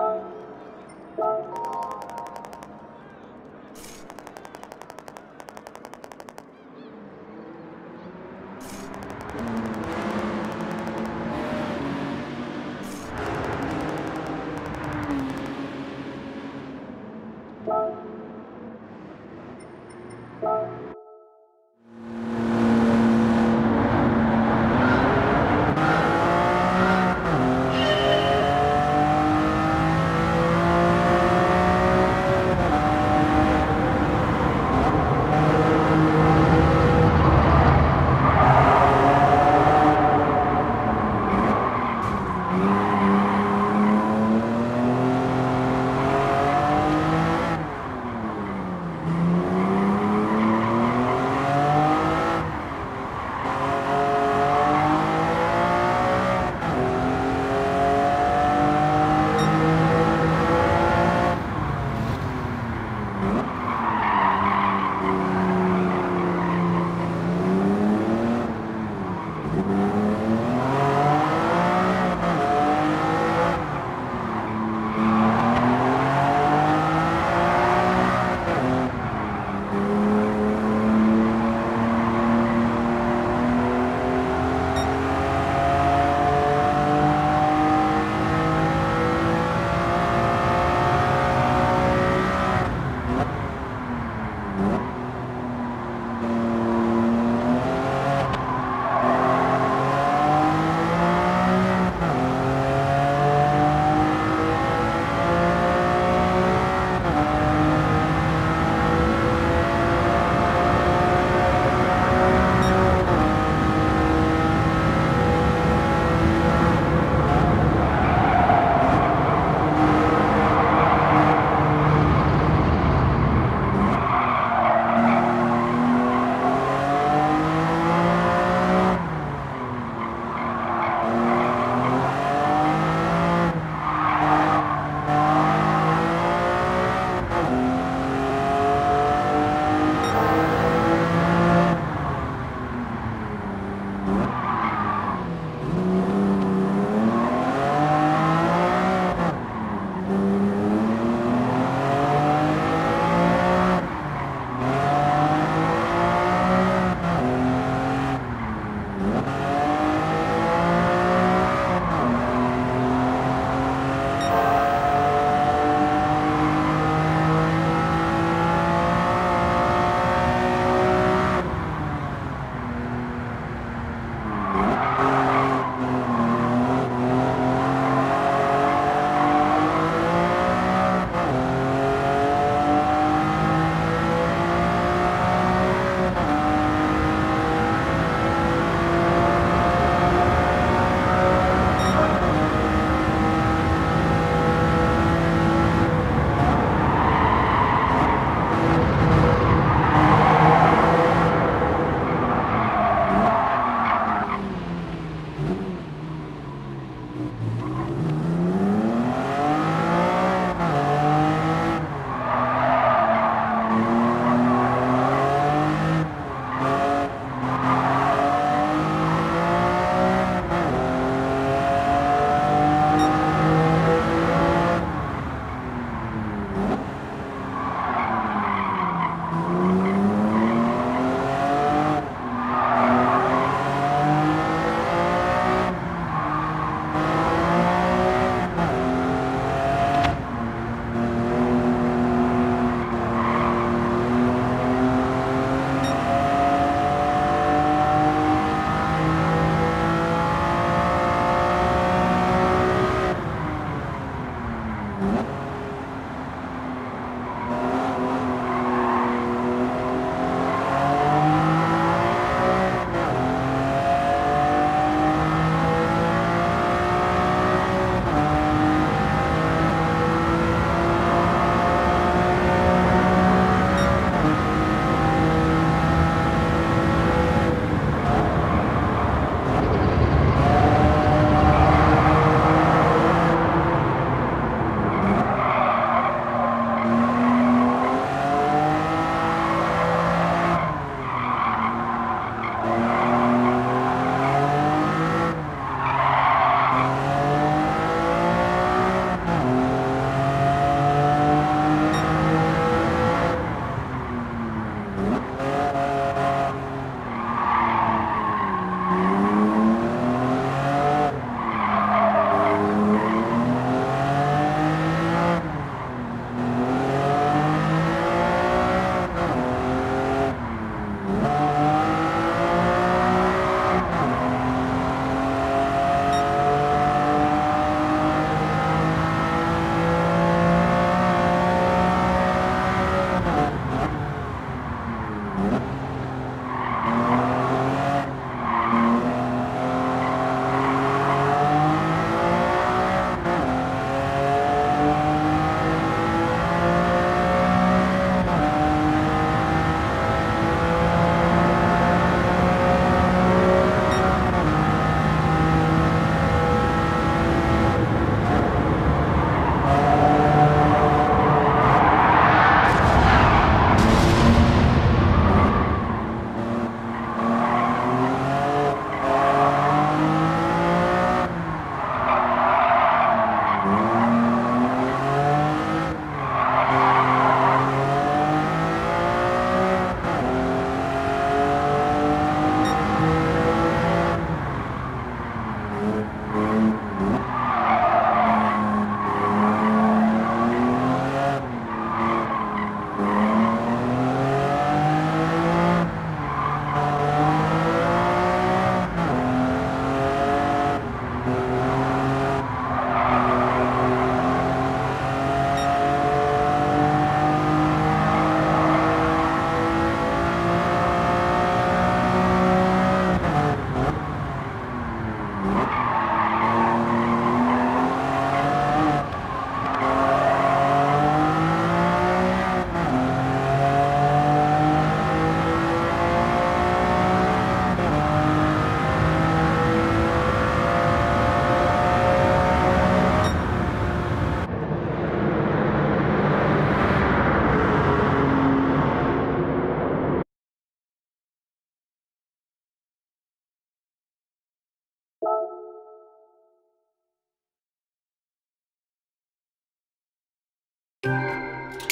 Música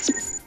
Christmas.